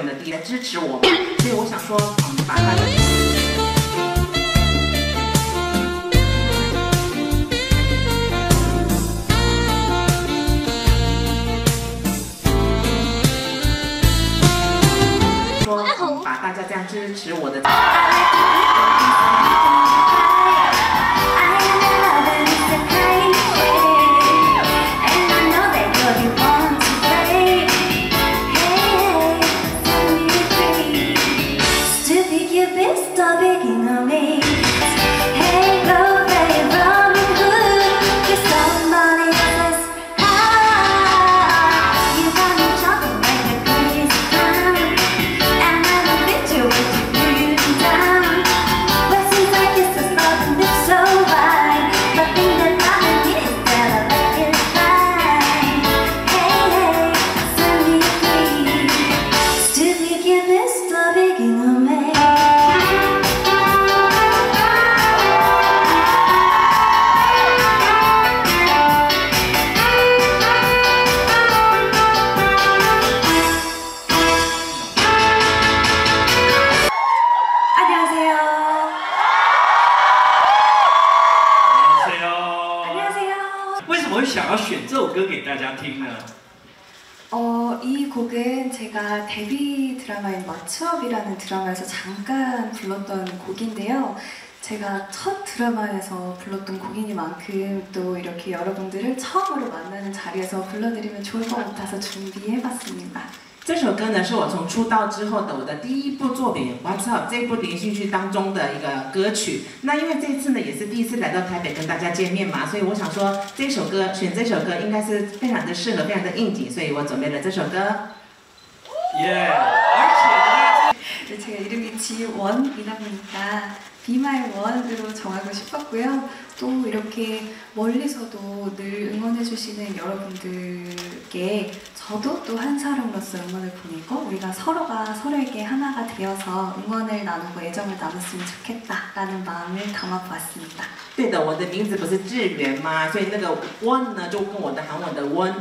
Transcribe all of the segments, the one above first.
因为在这么遥远的地来支持我嘛，所以我想说，把大家。把大家这样支持我的。 어, 이 곡은 제가 데뷔 드라마인 마츠업이라는 드라마에서 잠깐 불렀던 곡인데요. 제가 첫 드라마에서 불렀던 곡이니만큼 또 이렇게 여러분들을 처음으로 만나는 자리에서 불러드리면 좋을 것 같아서 준비해봤습니다. 这首歌呢，是我从出道之后的我的第一部作品《What's Up》这部连续剧当中的一个歌曲。那因为这次呢，也是第一次来到台北跟大家见面嘛，所以我想说，这首歌选这首歌应该是非常的适合，非常的应景，所以我准备了这首歌。耶！而且呢，제가이름이지원이라보니까 Be My One으로 정하고 싶었고요. 또 이렇게 멀리서도 늘 응원해주시는 여러분들께 저도 또 한 사람으로서 응원을 보내고 우리가 서로가 서로에게 하나가 되어서 응원을 나누고 애정을 나눴으면 좋겠다라는 마음을 담아보았습니다. 对的，我的名字不是志源吗？所以那个 one 呢，就跟我的韩文的 one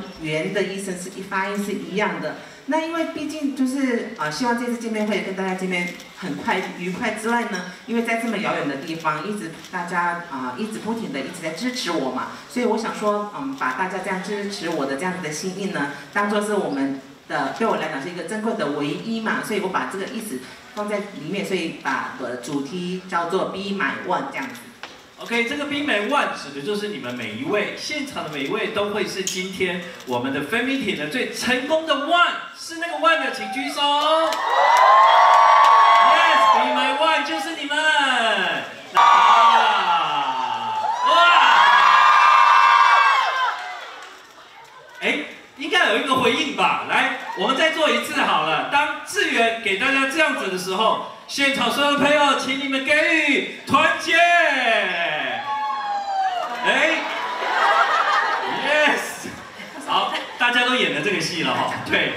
那因为毕竟就是啊，希望这次见面会跟大家见面 很快愉快之外呢，因为在这么遥远的地方，一直大家啊一直不停的一直在支持我嘛，所以我想说，嗯，把大家这样支持我的这样子的心意呢，当做是我们的对我来讲是一个珍贵的唯一嘛，所以我把这个意思放在里面，所以把我的主题叫做 Be My One 这样子。OK，这个 Be My One 指的就是你们每一位现场的每一位都会是今天我们的 Fan Meeting 的最成功的 One。是那个 one 的，请举手。就是你们，啊，哇！哎，应该有一个回应吧？来，我们再做一次好了。当志远给大家这样子的时候，现场所有的朋友，请你们给予团结。哎，yes，好，大家都演了这个戏了哈，对。